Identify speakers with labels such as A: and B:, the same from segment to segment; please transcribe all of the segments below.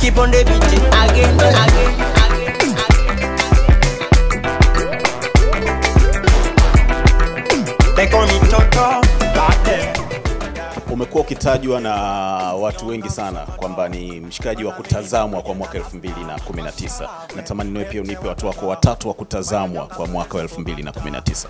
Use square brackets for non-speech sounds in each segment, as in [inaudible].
A: Keep on the beat again, again, again, there.
B: umekuwa ukitajwa na watu wengi sana kwamba ni mshikaji wa kutazamwa kwa mwaka 2019 Na natamani niwe pia unipe watu wako watatu wa kutazamwa kwa mwaka wa 2019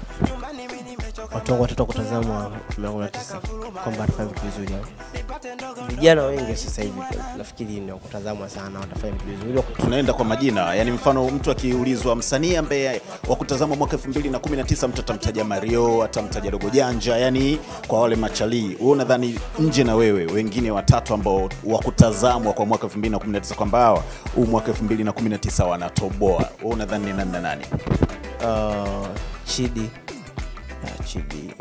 C: watu wangu watatu kutazama tumeona na tisa kwamba atafanya vitu vizuri. Hapo. vijana wengi sasa hivi nafikiri ni wa kutazamwa sana watafanya vitu vizuri.
B: Tunaenda kwa majina yani mfano mtu akiulizwa msanii ambaye wa kutazama mwaka 2019 mtu atamtaja mario atamtaja dogo janja yani kwa wale machalii wewe unadhani nje na wewe wengine watatu ambao wa kutazamwa kwa mwaka 2019 kwamba hawa huu mwaka 2019 wanatoboa wewe unadhani ni nani na nani?
C: Uh, chidi chidi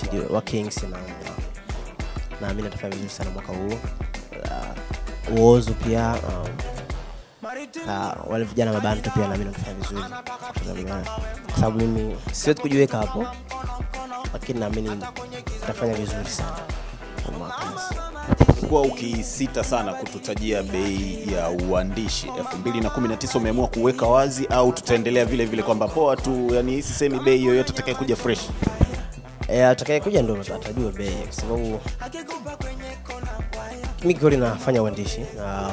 C: chidi wa kings na naamini atafanya vizuri sana mwaka huu. Uh, uozo pia um, wale vijana mabantu pia naamini watafanya vizuri. Kwa sababu mimi siwezi kujiweka hapo lakini naamini atafanya vizuri sana
B: kuwa ukisita sana kututajia bei ya uandishi. 2019 umeamua kuweka wazi au tutaendelea vile vile kwamba poa tu yani sisemi bei yoyote atakayokuja fresh
C: e, atakaye kuja ndo atajua bei kwa sababu mi kikweli nafanya uandishi na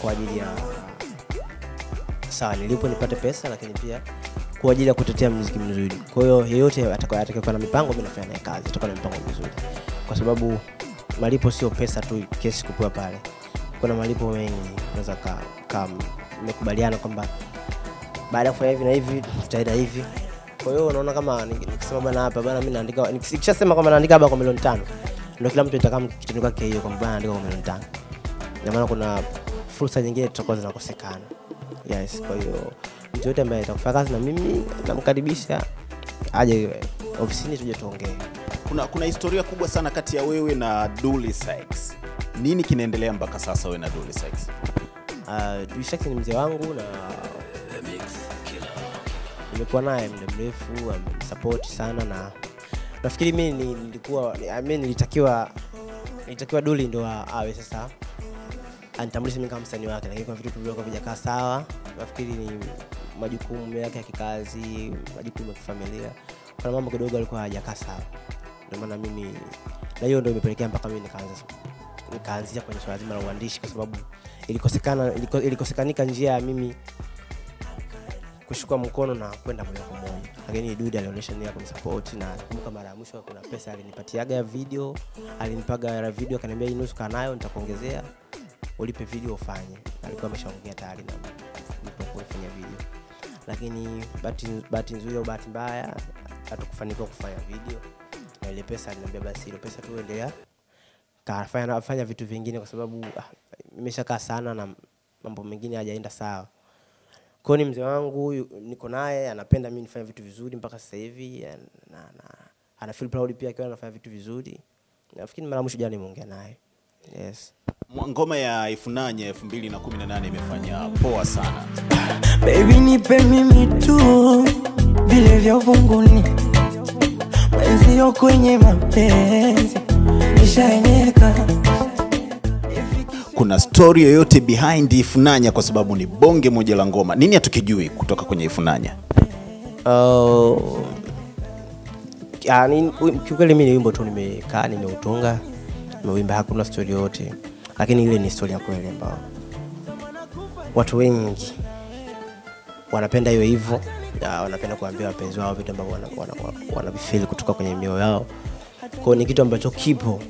C: kwa ajili ya sawa nilipo nipate pesa lakini pia kwa ajili ya kutetea mziki mzuri. Kwa hiyo yeyote atakayekuwa na mipango mi nafanya naye kazi atakuwa na mipango mizuri. Kwa sababu malipo sio pesa tu kesi kupewa pale. Kuna malipo mengi unaweza ka, ka mmekubaliana kwamba baada ya kufanya hivi na hivi tutaenda hivi kwa hiyo unaona kama ni- nikisema bana hapa bana mimi naandika nikishasema kwamba naandika hapa kwa milioni tano ndio kila mtu itakaa kitendo kwake hiyo kwamba bana naandika kwa milioni tano na maana kuna fursa nyingine tutakuwa zinakosekana yes kwa hiyo mtu yote ambaye atakufanya kazi na mimi namkaribisha aje ofisini tuje tuongee
B: kuna, kuna historia kubwa sana kati ya wewe na Dully Sykes. Nini kinaendelea mpaka sasa wewe na Dully Sykes?
C: uh, Juice ni mzee wangu na nimekuwa naye muda mrefu amenisupport sana na nafikiri mi ni- nilikuwa I mean, nilitakiwa nilitakiwa duli ndo awe sasa anitambulishe mimi kama msanii wake lakini kwa vitu vilivyokuwa vijakaa sawa. Nafikiri ni majukumu yake ya kikazi majukumu ya kifamilia. Kuna mambo kidogo alikuwa hajakaa sawa. Ndio maana mimi na hiyo ndio imepelekea mpaka mimi nikaanza nikaanzia kwenye swala zima la uandishi kwa sababu ilikosekana iliko- ilikosekanika njia ya mimi kushukua mkono na kwenda moja kwa moja. Lakini dude alionyesha nia kunisupport na kumbuka mara ya mwisho kuna pesa alinipatiaga ya video alinipaga ya video akaniambia hii nusu kanayo, nitakuongezea ulipe video ufanye. Alikuwa ameshaongea tayari na kufanya video. Lakini bahati bahati nzuri au bahati mbaya hatukufanikiwa kufanya video. Na ile pesa aliniambia basi ile pesa tu endelea. Kafanya fanya vitu vingine kwa sababu ah, imeshakaa sana na mambo mengine hajaenda sawa kwao ni mzee wangu niko naye anapenda mi nifanye vitu vizuri mpaka sasa hivi na, na, na, ana feel proud pia akiwa anafanya vitu vizuri nafikiri mara mwisho jana nimeongea naye yes
B: Ngoma ya Ifunanye 2018 imefanya poa sana.
A: Baby nipe mimi tu vile vya uvunguni, mwenzio kwenye mapenzi nishaenyeka.
B: Kuna story yoyote behind Ifunanya kwa sababu ni bonge moja la ngoma. Nini hatukijui kutoka kwenye Ifunanya?
C: uh, yani, kiukweli mi ni wimbo tu nimekaa nimeutunga nimeuimba hakuna story yoyote, lakini ile ni story ya kweli ambayo watu wengi wanapenda hiyo hivyo na wanapenda kuambia wapenzi wao vitu ambavyo wanavifeel kutoka kwenye mioyo yao kwao ni kitu ambacho kipo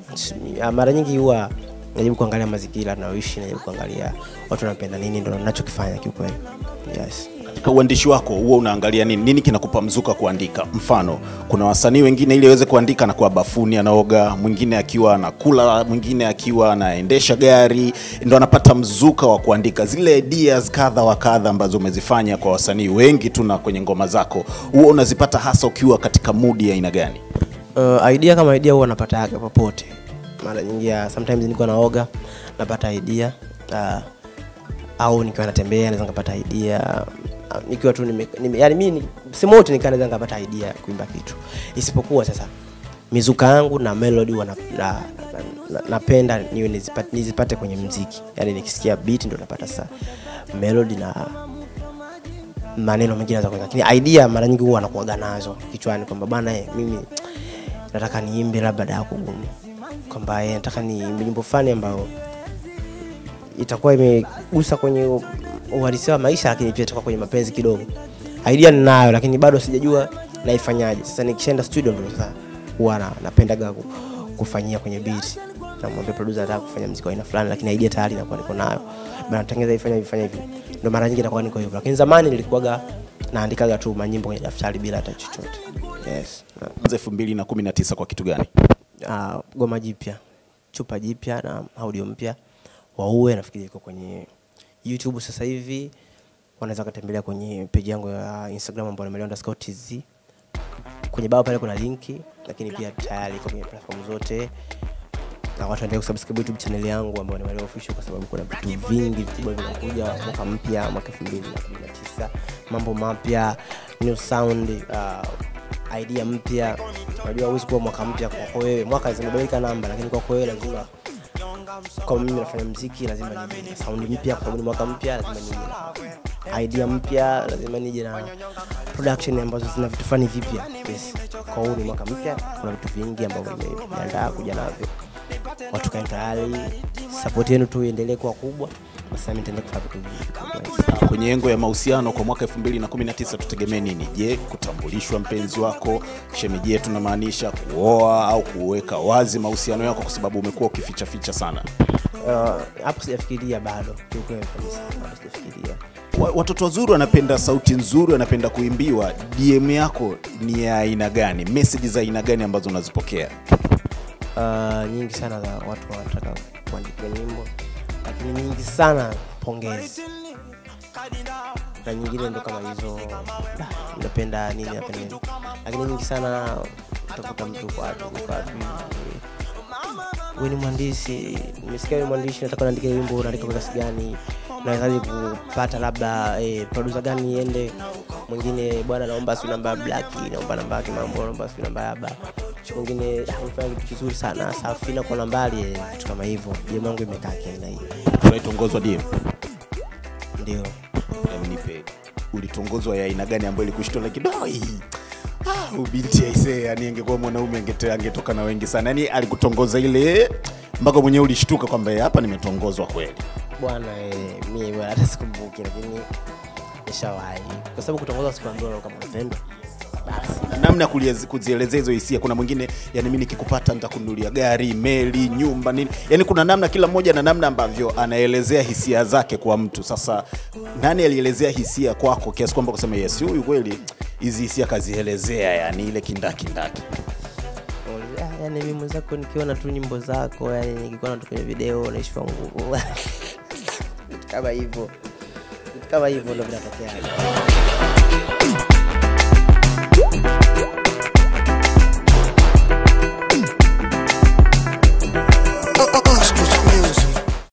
C: Ah, mara nyingi huwa najaribu kuangalia mazingira nayoishi najaribu kuangalia watu wanapenda nini ndo nachokifanya kiukweli yes.
B: Katika uandishi wako huwa unaangalia nini? Nini kinakupa mzuka kuandika? Mfano, kuna wasanii wengine ili aweze kuandika anakuwa bafuni anaoga, mwingine akiwa anakula, mwingine akiwa anaendesha gari, ndo anapata mzuka wa kuandika zile ideas kadha wa kadha ambazo umezifanya kwa wasanii wengi tu na kwenye ngoma zako, huwa unazipata hasa ukiwa katika mudi ya aina gani?
C: uh, idea kama idea huwa napata yake popote mara nyingi ya sometimes nikiwa naoga napata idea uh, au nikiwa natembea naweza nikapata idea uh, nikiwa tu nime, nime, yani mi ni- sehemu yote nikaa naweza nikapata idea kuimba kitu. Isipokuwa sasa mizuka yangu na melody wana, na, na, na, na, napenda niwe nizipate, nizipate kwenye mziki. Yani nikisikia beat ndo napata sasa melody na maneno mengine naweza kuweka. lakini idea mara nyingi huwa anakuaga nazo kichwani kwamba bana eh, mimi nataka niimbe labda daa kugumu kwamba eh, nataka ni nyimbo fulani ambayo itakuwa imegusa kwenye uhalisia wa maisha lakini pia itakuwa kwenye mapenzi kidogo. Idea ninayo lakini bado sijajua naifanyaje. Sasa nikishaenda studio ndio sasa huwa na, napendaga kufanyia kwenye beat. Namwambia producer nataka kufanya mziki wa aina fulani lakini idea tayari inakuwa niko nayo. Bana tengeza ifanya hivi hivi. Ndio mara nyingi inakuwa niko hivyo. Lakini zamani nilikuwaga naandikaga tu manyimbo kwenye daftari bila hata chochote. Yes.
B: Anza 2019 kwa kitu gani
C: uh, goma jipya chupa jipya na audio mpya. Waue nafikiri iko kwenye youtube sasa hivi. Wanaweza katembelea kwenye peji yangu ya instagram ambayo nimelea underscore tz kwenye bao pale kuna linki lakini pia tayari iko kwenye platform zote. Na watu waendelee kusubscribe youtube channel yangu ambayo ni Mario official kwa sababu kuna vitu vingi vikubwa vinakuja mwaka mpya mwaka 2019 mambo mapya new sound uh, idea mpya. Unajua huwezi kuwa mwaka mpya kwako wewe. Mwaka zimebadilika namba lakini kwako wewe lazima kama mimi nafanya mziki lazima nije sound mpya. Kwa sababu mwaka mpya lazima nije na idea mpya lazima nije na production ambazo zina vitu fani vipya. Yes. kwa huu ni mwaka mpya kuna vitu vingi ambavyo nimeandaa kuja navyo. Watu kae tayari support yenu tu iendelee kuwa kubwa basi kufanya
B: kwenye engo ya mahusiano kwa mwaka 2019 tutegemee nini? Je kutambulishwa mpenzi wako shemeji yetu namaanisha kuoa au kuweka wazi mahusiano yako kwa sababu umekuwa ukifichaficha sana?
C: Hapo Uh, sijafikiria bado kiukweli kabisa sijafikiria.
B: Watoto wazuri wanapenda sauti nzuri wanapenda kuimbiwa. Dm yako ni ya aina gani? Meseji za aina gani ambazo unazipokea?
C: Uh, nyingi sana za watu wanataka kuandikia nyimbo lakini nyingi sana pongezi. Na nyingine ndo kama hizo. "Ah, napenda nini? Napenda lakini nyingi sana utakuta mtu kwa kwa ni mwandishi. Nimesikia ni mwandishi nataka uandike wimbo unaandika kwa gani? Nawezaji kupata labda eh, gani iende? Mwingine bwana naomba si namba naomba namba yake mambo naomba si namba ya mwingine "Ah, kitu kizuri sana safi na kwa nambari vitu kama hivyo. Jemu yangu imekaa kiaina hiyo
B: unaitongozwa dm
C: ndio.
B: Nipe. Ulitongozwa ya aina gani ambayo ilikushtola kidoi Ah, ubinti aisee yani angekuwa mwanaume angetoka na wengi sana. Yani alikutongoza ile mpaka mwenyewe ulishtuka kwamba eh, hapa nimetongozwa kweli.
C: Bwana eh, bwana hata sikumbuki lakini nishawahi. Kwa sababu kutongoza sikuambiwa kama napendwa basi
B: namna ya kuzielezea hizo hisia kuna mwingine yani mimi nikikupata nitakununulia gari meli nyumba nini. Yani kuna namna kila mmoja na namna ambavyo anaelezea hisia zake kwa mtu. Sasa nani alielezea hisia kwako kiasi kwamba kusema yes huyu kweli hizi hisia kazielezea yani ile kindakindaki
C: yani mi mwenzako nikiona tu nyimbo zako yani nikikuwa tu kwenye video naishiwa nguvu. [laughs] Kama hivyo. Kama hivyo ndo vinatokea Yeah.